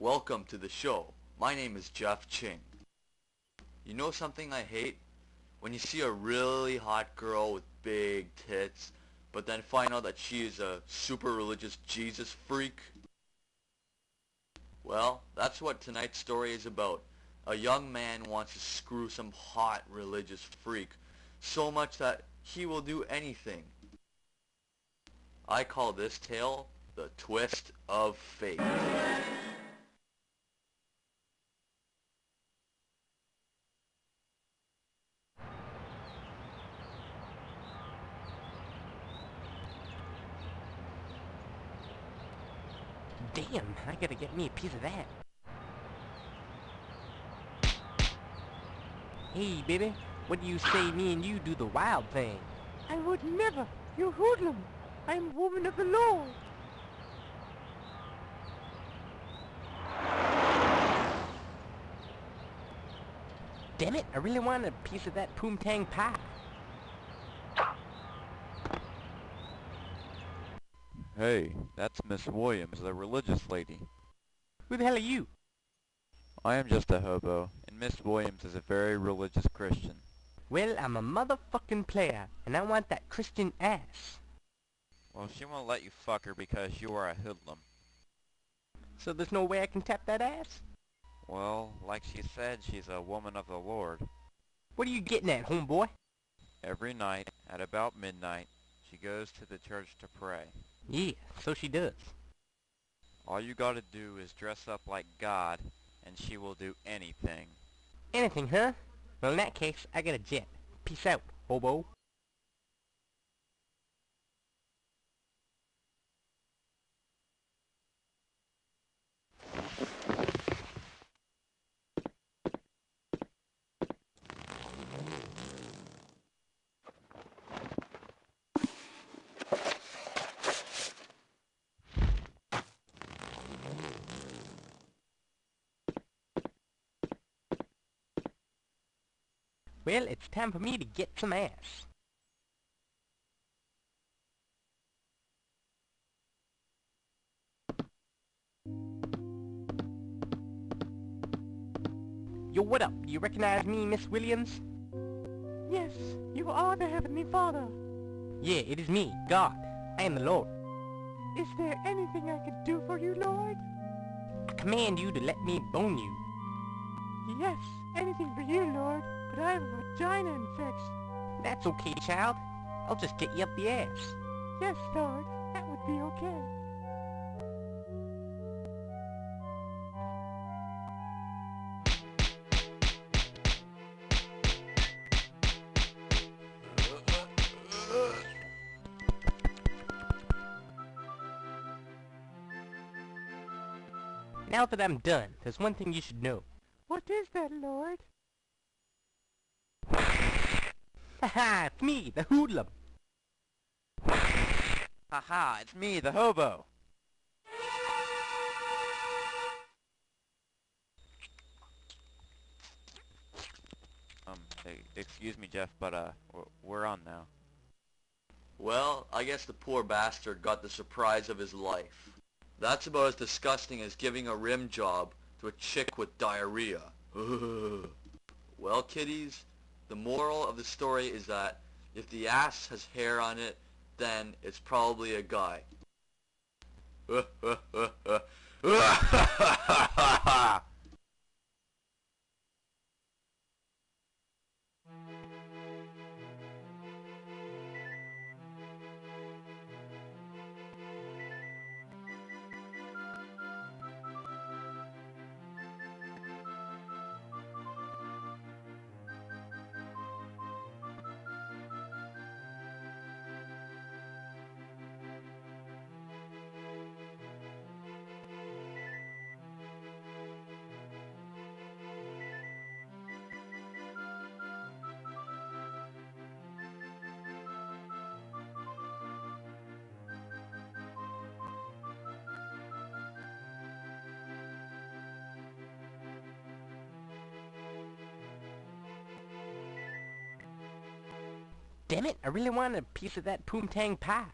Welcome to the show. My name is Jeff Ching. You know something I hate? When you see a really hot girl with big tits, but then find out that she is a super religious Jesus freak. Well, that's what tonight's story is about. A young man wants to screw some hot religious freak, so much that he will do anything. I call this tale the twist of fate. Damn, I gotta get me a piece of that. Hey, baby, what do you say me and you do the wild thing? I would never, you hoodlum. I am a woman of the law. Damn it, I really want a piece of that poontang pie. Hey, that's Miss Williams, the religious lady. Who the hell are you? I am just a hobo, and Miss Williams is a very religious Christian. Well, I'm a motherfucking player, and I want that Christian ass. Well, she won't let you fuck her because you are a hoodlum. So there's no way I can tap that ass? Well, like she said, she's a woman of the Lord. What are you getting at, homeboy? Every night, at about midnight, she goes to the church to pray. Yeah, so she does. All you gotta do is dress up like God, and she will do anything. Anything, huh? Well, in that case, I got a jet. Peace out, hobo. Well, it's time for me to get some ass. Yo, what up? Do you recognize me, Miss Williams? Yes, you are the Heavenly Father. Yeah, it is me, God. I am the Lord. Is there anything I can do for you, Lord? I command you to let me bone you. Yes, anything for you, Lord, but I have a vagina infection. That's okay, child. I'll just get you up the ass. Yes, Lord, that would be okay. Now that I'm done, there's one thing you should know. What is that, Lord? Haha, it's me, the hoodlum. Haha, it's me, the hobo! Um, excuse me, Jeff, but, uh, we're- we're on now. Well, I guess the poor bastard got the surprise of his life. That's about as disgusting as giving a rim job to a chick with diarrhea. Well, kiddies, the moral of the story is that if the ass has hair on it, then it's probably a guy. Damn it, I really want a piece of that poontang pie.